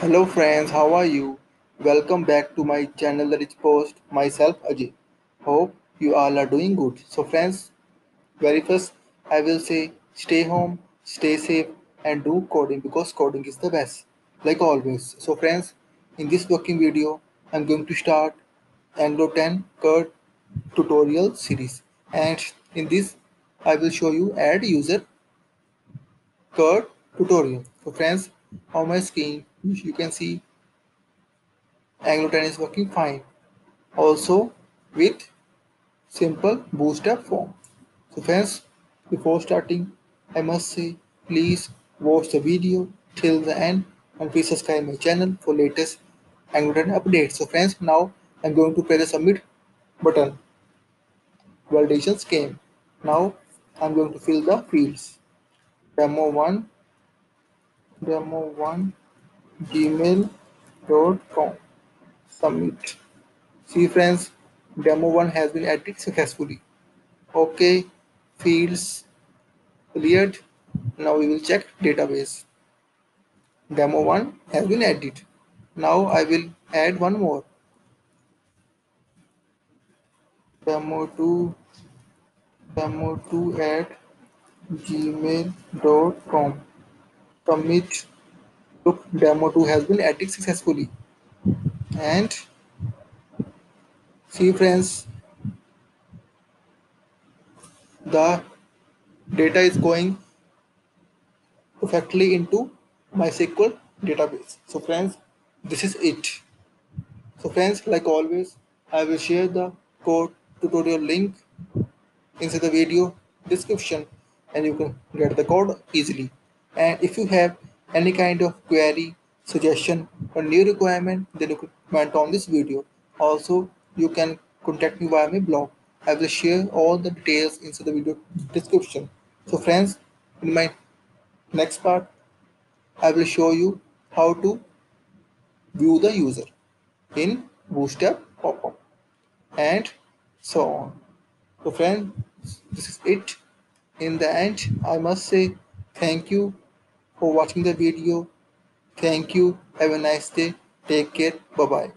Hello friends, how are you? Welcome back to my channel The Rich Post. Myself Ajay. Hope you all are doing good. So friends, very first I will say stay home, stay safe and do coding because coding is the best. Like always. So friends, in this working video, I'm going to start Angular 10 CRUD tutorial series. And in this, I will show you add user CRUD tutorial. So friends, on my screen, you can see Angular 10 is working fine. Also with simple bootstrap form. So friends, before starting, I must say please watch the video till the end and please subscribe my channel for latest Angular 10 updates. So friends, now I'm going to press the submit button. Validations came. Now I'm going to fill the fields. Demo 1 demo1 gmail.com submit. See friends demo1 has been added successfully. Okay fields cleared. Now we will check database. Demo1 has been added. Now i will add one more. Demo2 demo2 at gmail.com submit look demo 2 has been added successfully. And see friends the data is going perfectly into MySQL database. So friends this is it. So friends like always I will share the code tutorial link inside the video description and you can get the code easily and if you have any kind of query suggestion or new requirement then you can comment on this video. Also you can contact me via my blog. I will share all the details inside the video description. So friends in my next part i will show you how to view the user in bootstrap pop-up and so on. So friends this is it. In the end i must say thank you for watching the video. Thank you. Have a nice day. Take care. Bye bye.